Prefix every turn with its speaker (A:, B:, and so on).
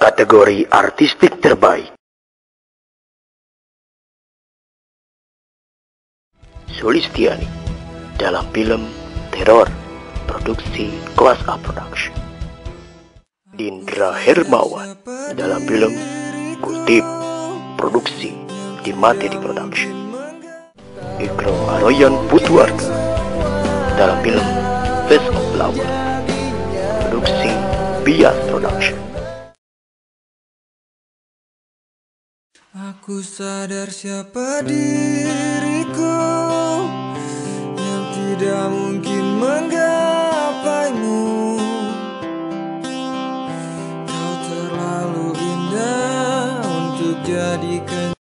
A: Kategori Artistik Terbaik. Sulistiani dalam film Teror Produksi Kelas A Production. Indra Hermawan dalam film Kutip Produksi di Materi Production. Ikram Aroyan Putuarga dalam film Face of Flower Produksi Bias Production
B: Aku sadar siapa diriku Yang tidak mungkin menggapaimu. Kau terlalu indah untuk jadikan